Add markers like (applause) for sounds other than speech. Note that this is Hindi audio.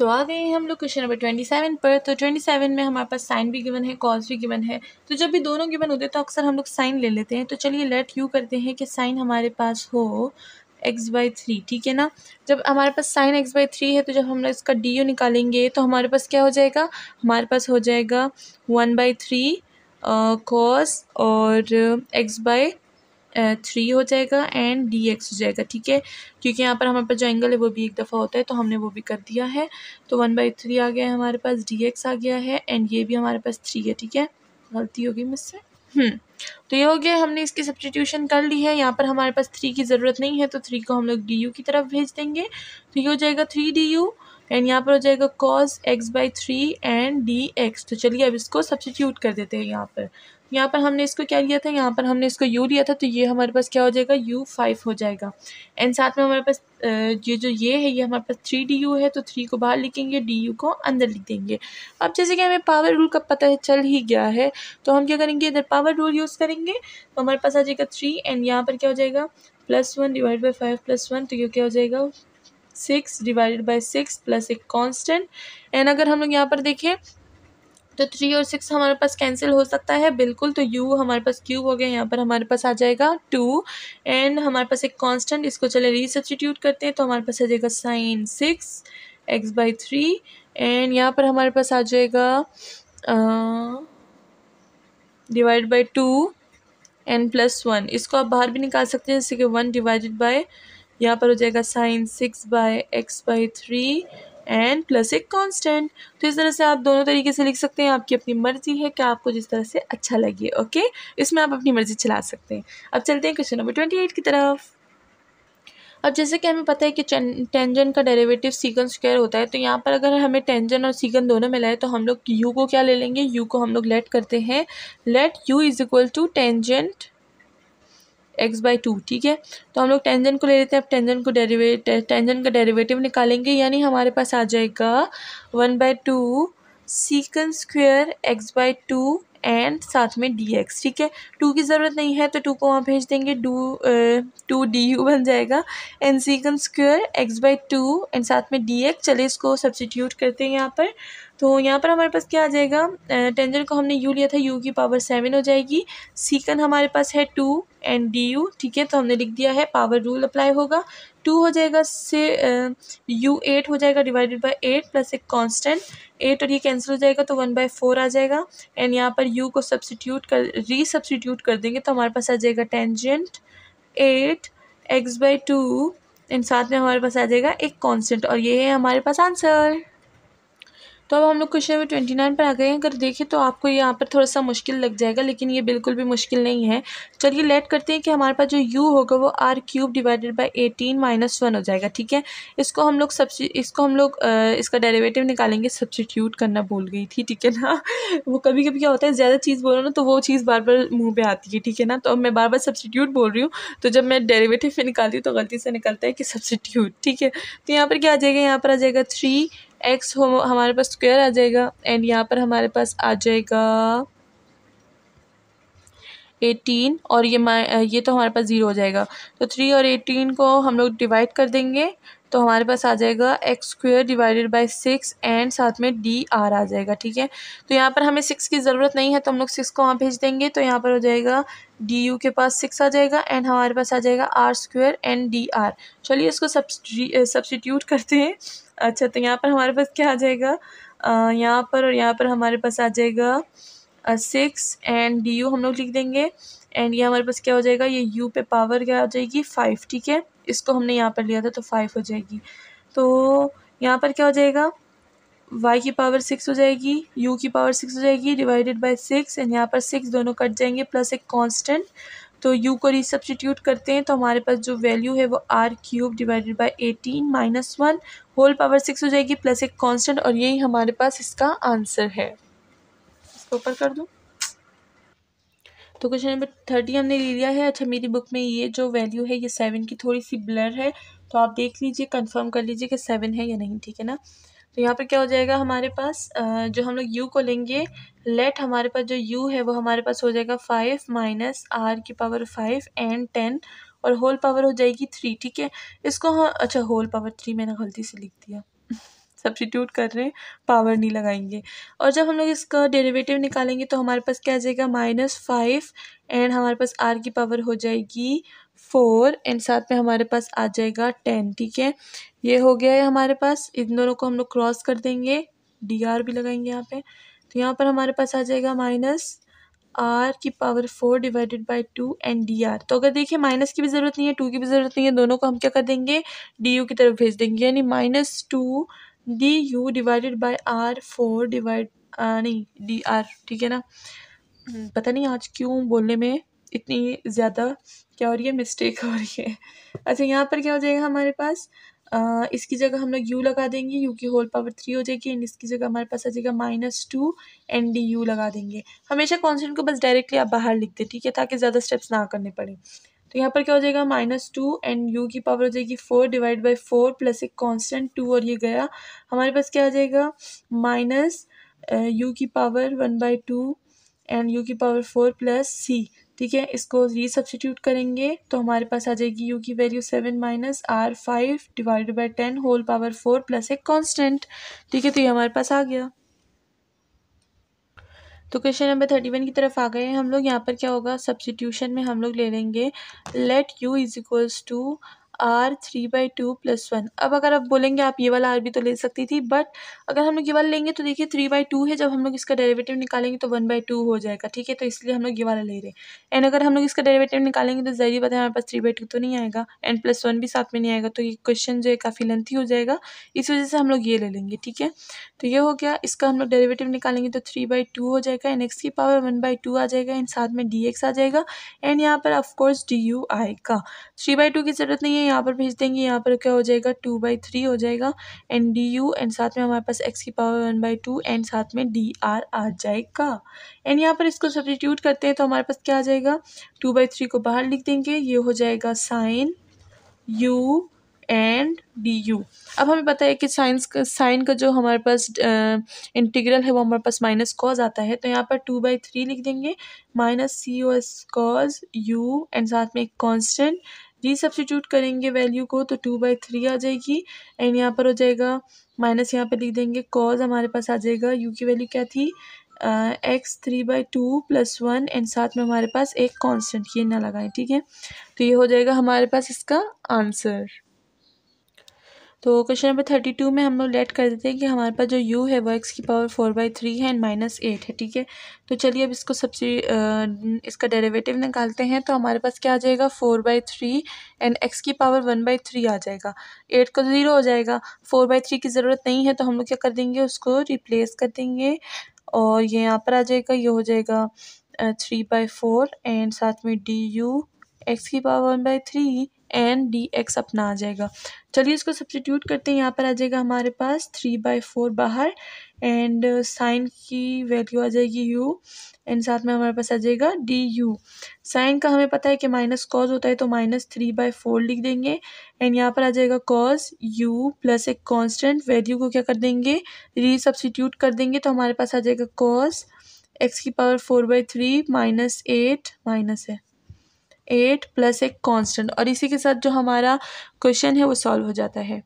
तो आ गए हैं हम लोग क्वेश्चन नंबर ट्वेंटी सेवन पर। तो ट्वेंटी सेवन में हमारे पास साइन भी गिवन है कॉज भी गिवन है। तो जब भी दोनों गिवन होते हैं तो अक्सर हम लोग साइन ले लेते हैं। तो चलिए लेट यू करते हैं कि साइन हमारे पास हो एक्स बाई थ्री ठीक है ना? जब हमारे पास साइन एक्स बाई थ्री है तो जब हम लोग इसका डी यू निकालेंगे तो हमारे पास क्या हो जाएगा? हमारे पास हो जाएगा वन बाई थ्री कॉस और एक्स बाई थ्री हो जाएगा एंड डी एक्स हो जाएगा, ठीक है? क्योंकि यहाँ पर हमारे पास जो एंगल है, वो भी एक दफ़ा होता है तो हमने वो भी कर दिया है। तो वन बाई थ्री आ गया है हमारे पास डी एक्स आ गया है एंड ये भी हमारे पास थ्री है, ठीक है? गलती होगी मुझसे? हम्म तो ये हो गया, हमने इसकी सब्सटीट्यूशन कर ली है। यहाँ पर हमारे पास थ्री की ज़रूरत नहीं है तो थ्री को हम लोग डी यू की तरफ़ भेज देंगे। तो ये हो जाएगा थ्री डी यू एंड यहाँ पर हो जाएगा cos x by three and d x तो चलिए अब इसको सब्सिट्यूट कर देते हैं यहाँ पर। यहाँ पर हमने इसको क्या लिया था? यहाँ पर हमने इसको यू लिया था तो ये हमारे पास क्या हो जाएगा? यू फाइव हो जाएगा। एंड साथ में हमारे पास ये जो ये है, ये हमारे पास थ्री डी यू है तो थ्री को बाहर लिखेंगे डी यू को अंदर लिख देंगे। अब जैसे कि हमें पावर रूल का पता है चल ही गया है तो हम क्या करेंगे? इधर पावर रूल यूज़ करेंगे तो हमारे पास आ जाएगा थ्री एंड यहाँ पर क्या हो जाएगा? Plus one divide by five plus one तो ये क्या हो जाएगा? Six divided by six plus एक कॉन्स्टेंट एंड अगर हम लोग यहाँ पर देखें तो थ्री और सिक्स हमारे पास कैंसिल हो सकता है। बिल्कुल तो यू हमारे पास क्यूब हो गया, यहाँ पर हमारे पास आ जाएगा टू एंड हमारे पास एक कांस्टेंट इसको चले रीसब्सटीट्यूट करते हैं तो हमारे पास आ जाएगा sine six x by three and यहाँ पर हमारे पास आ जाएगा divide by two and plus one इसको आप बाहर भी निकाल सकते हैं, जैसे कि वन डिवाइडेड बाय यहाँ पर हो जाएगा sine six by x by three and plus एक कांस्टेंट। तो इस तरह से आप दोनों तरीके से लिख सकते हैं, आपकी अपनी मर्ज़ी है कि आपको जिस तरह से अच्छा लगे, ओके? इसमें आप अपनी मर्ज़ी चला सकते हैं। अब चलते हैं क्वेश्चन नंबर ट्वेंटी एट की तरफ़। अब जैसे कि हमें पता है कि टेंजन का डेरिवेटिव सीकन स्क्वायर होता है तो यहाँ पर अगर हमें टेंजन और सीकन दोनों मिला है तो हम लोग यू को क्या ले लेंगे? यू को हम लोग लेट करते हैं। Let u is equal to tangent x by two ठीक है? तो हम लोग टेंजन को ले लेते हैं, अब टेंजन को डेरिवेट टेंजन का डेरिवेटिव निकालेंगे, यानी हमारे पास आ जाएगा one by two secant square x by two and साथ में डी एक्स ठीक है? टू की ज़रूरत नहीं है तो टू को वहाँ भेज देंगे डू टू डी यू बन जाएगा and secant square x by two and साथ में डी एक्स चले इसको सब्सटीट्यूट करते हैं यहाँ पर। तो यहाँ पर हमारे पास क्या आ जाएगा? टेंजेंट को हमने यू लिया था यू की पावर सेवन हो जाएगी। सीकन हमारे पास है टू एंड डी यू ठीक है? तो हमने लिख दिया है पावर रूल अप्लाई होगा। टू हो जाएगा से यू एट हो जाएगा डिवाइडेड बाय एट प्लस एक कांस्टेंट एट और ये कैंसिल हो जाएगा तो वन बाय फोर आ जाएगा। एंड यहाँ पर यू को सब्सिट्यूट कर री सब्सटीट्यूट कर देंगे तो हमारे पास आ जाएगा tangent eight x by two and साथ में हमारे पास आ जाएगा एक कांस्टेंट और ये है हमारे पास आंसर तो अब हम लोग क्वेश्चन नंबर ट्वेंटी नाइन पर आ गए हैं। अगर देखें तो आपको यहाँ पर थोड़ा सा मुश्किल लग जाएगा, लेकिन ये बिल्कुल भी मुश्किल नहीं है। चलिए लेट करते हैं कि हमारे पास जो यू होगा वो r cube divided by eighteen minus one हो जाएगा, ठीक है? इसको हम लोग सब्सि इसको हम लोग इसका डेरेवेटिव निकालेंगे सब्सिट्यूट करना भूल गई थी, ठीक है ना? वो कभी कभी क्या होता है, ज़्यादा चीज़ बोलो ना तो वो चीज़ बार बार मुँह पर आती है, ठीक है ना? तो अब मैं बार बार सब्सिट्यूट बोल रही हूँ तो जब मैं डेरेवेटिव निकालती हूँ तो गलती से निकलता है कि सब्सिट्यूट ठीक है? तो यहाँ पर क्या आ जाएगा, यहाँ पर आ जाएगा थ्री एक्स हो हमारे पास स्क्वायर आ जाएगा एंड यहाँ पर हमारे पास आ जाएगा एटीन और ये ये तो हमारे पास ज़ीरो हो जाएगा। तो थ्री और एटीन को हम लोग डिवाइड कर देंगे तो हमारे पास आ जाएगा x square divided by six and साथ में डी आर आ जाएगा, ठीक है? तो यहाँ पर हमें सिक्स की ज़रूरत नहीं है तो हम लोग सिक्स को वहाँ भेज देंगे तो यहाँ पर हो जाएगा डी यू के पास सिक्स आ जाएगा एंड हमारे पास आ जाएगा r square and d r चलिए इसको सब्सटीट्यूट करते हैं। अच्छा तो यहाँ पर हमारे पास क्या आ जाएगा? यहाँ पर और यहाँ पर हमारे पास आ जाएगा सिक्स एंड डी यू हम लोग लिख देंगे। एंड ये हमारे पास क्या हो जाएगा? ये यू पे पावर क्या हो जाएगी? फाइव ठीक है? इसको हमने यहाँ पर लिया था तो फाइव हो जाएगी। तो यहाँ पर क्या हो जाएगा? वाई की पावर सिक्स हो जाएगी यू की पावर सिक्स हो जाएगी डिवाइडेड बाय सिक्स एंड यहाँ पर सिक्स दोनों कट जाएँगे प्लस एक कांस्टेंट तो यू को रीसब्सटीट्यूट करते हैं तो हमारे पास जो वैल्यू है वो r cube divided by eighteen minus one whole power six हो जाएगी प्लस एक कांस्टेंट और यही हमारे पास इसका आंसर है। इसको ऊपर कर दूँ? तो क्वेश्चन नंबर थर्टी हमने ले लिया है। अच्छा मेरी बुक में ये जो वैल्यू है, ये सेवन की थोड़ी सी ब्लर है तो आप देख लीजिए कंफर्म कर लीजिए कि सेवन है या नहीं, ठीक है ना? तो यहाँ पर क्या हो जाएगा हमारे पास जो हम लोग यू को लेंगे लेट हमारे पास जो यू है वो हमारे पास हो जाएगा फाइव माइनस आर की पावर फाइव एंड टेन और होल पावर हो जाएगी थ्री ठीक है? इसको हाँ अच्छा होल पावर थ्री मैंने गलती से लिख दिया। (laughs) सब्सिट्यूट कर रहे हैं पावर नहीं लगाएँगे। और जब हम लोग इसका डेरिवेटिव निकालेंगे तो हमारे पास क्या आ जाएगा? माइनस फाइव एंड हमारे पास आर की पावर हो जाएगी फोर एंड साथ में हमारे पास आ जाएगा टेन ठीक है? ये हो गया है हमारे पास। इन दोनों को हम लोग क्रॉस कर देंगे। डी आर भी लगाएँगे यहाँ पे। तो यहाँ पर हमारे पास आ जाएगा माइनस आर की power four divided by two and d r तो अगर देखिए माइनस की भी ज़रूरत नहीं है टू की भी ज़रूरत नहीं है दोनों को हम क्या कर देंगे? डी यू की तरफ़ भेज देंगे। यानी minus two d u divided by r four divide नहीं डी आर ठीक है ना? हम्म, पता नहीं आज क्यों बोलने में इतनी ज़्यादा क्या हो रही है मिस्टेक हो रही है। अच्छा यहाँ पर क्या हो जाएगा हमारे पास? आ, इसकी जगह हम लोग यू लगा देंगे यू की होल पावर थ्री हो जाएगी एंड इसकी जगह हमारे पास आ जाएगा minus two and d u लगा देंगे। हमेशा कॉन्स्टेंट को बस डायरेक्टली आप बाहर लिख दें ठीक है ताकि ज़्यादा स्टेप्स ना करने पड़े। तो यहाँ पर क्या हो जाएगा माइनस टू एंड यू की पावर हो जाएगी four divide by four plus एक कॉन्स्टेंट टू और ये गया। हमारे पास क्या आ जाएगा माइनस यू की power one by two and u की पावर फोर प्लस सी ठीक है? इसको री सब्सिट्यूट करेंगे तो हमारे पास आ जाएगी यू की value seven minus r five divided by ten whole power four plus एक कांस्टेंट ठीक है? तो ये हमारे पास आ गया। तो क्वेश्चन नंबर थर्टी वन की तरफ़ आ गए हैं हम लोग। यहाँ पर क्या होगा? सब्सिट्यूशन में हम लोग ले लेंगे। Let u is equals to r three by two plus one अब अगर आप बोलेंगे आप ये वाला आर भी तो ले सकती थी बट अगर हम लोग ये वाला लेंगे तो देखिए थ्री बाई टू है, जब हम लोग इसका डेरिवेटिव निकालेंगे तो वन बाई टू हो जाएगा, ठीक है? तो इसलिए हम लोग ये वाला ले रहे हैं। एंड अगर हम लोग इसका डेरिवेटिव निकालेंगे तो बात है हमारे पास थ्री बाई टू तो नहीं आएगा एंड प्लस वन भी साथ में नहीं आएगा तो ये क्वेश्चन जो है काफ़ी लेंथी हो जाएगा। इस वजह से हम लोग ये ले लेंगे, ठीक है? तो ये हो गया, इसका हम लोग डेरिवेटिव निकालेंगे तो थ्री बाई टू हो जाएगा एंड एक्स की पावर वन बाई टू आ जाएगा एंड साथ में डी एक्स आ जाएगा एंड यहाँ पर ऑफकोर्स डी यू आएगा। थ्री बाई टू की ज़रूरत नहीं है यहाँ पर भेज देंगे। यहाँ पर क्या हो जाएगा? टू बाई थ्री हो जाएगा। एंड डी यू एंड साथ में हमारे पास एक्स की power one by two and साथ में डी आर आ जाएगा। एंड यहाँ पर इसको सब्सिट्यूट करते हैं तो हमारे पास क्या आ जाएगा? टू बाई थ्री को बाहर लिख देंगे। ये हो जाएगा sine u and d u अब हमें पता है कि साइंस का साइन का जो हमारे पास इंटीग्रल है वो हमारे पास माइनस कॉज आता है। तो यहाँ पर टू बाई थ्री लिख देंगे। Minus C O S cos u and साथ में एक कॉन्स्टेंट री सब्सिट्यूट करेंगे वैल्यू को तो टू बाई थ्री आ जाएगी। एंड यहाँ पर हो जाएगा माइनस यहाँ पर लिख देंगे कॉज हमारे पास आ जाएगा। यू की वैल्यू क्या थी? X three by two plus one and साथ में हमारे पास एक कांस्टेंट ये ना लगाएँ, ठीक है? तो ये हो जाएगा हमारे पास इसका आंसर तो क्वेश्चन नंबर थर्टी टू में हम लोग लेट कर देते हैं कि हमारे पास जो यू है वो एक्स की पावर फोर बाई थ्री है एंड माइनस एट है, ठीक है? तो चलिए अब इसको सबसे इसका डेरिवेटिव निकालते हैं तो हमारे पास क्या आ जाएगा? Four by three and x की पावर वन बाई थ्री आ जाएगा। एट का ज़ीरो हो जाएगा। फोर बाई थ्री की ज़रूरत नहीं है तो हम लोग क्या कर देंगे? उसको रिप्लेस कर देंगे और ये यहाँ पर आ जाएगा, ये हो जाएगा थ्री बाई फोर एंड साथ में डी यू एक्स की power one by three and d x अपना आ जाएगा। चलिए इसको सब्सटीट्यूट करते हैं। यहाँ पर आ जाएगा हमारे पास थ्री बाई फोर बाहर एंड साइन की वैल्यू आ जाएगी यू एंड साथ में हमारे पास आ जाएगा डी यू साइन का हमें पता है कि माइनस कॉज होता है तो माइनस थ्री बाई फोर लिख देंगे एंड यहाँ पर आ जाएगा कॉज यू प्लस एक कांस्टेंट वैल्यू को क्या कर देंगे? री कर देंगे तो हमारे पास आ जाएगा कॉज एक्स की power four by three minus eight minus है। एट प्लस एक कांस्टेंट और इसी के साथ जो हमारा क्वेश्चन है वो सॉल्व हो जाता है।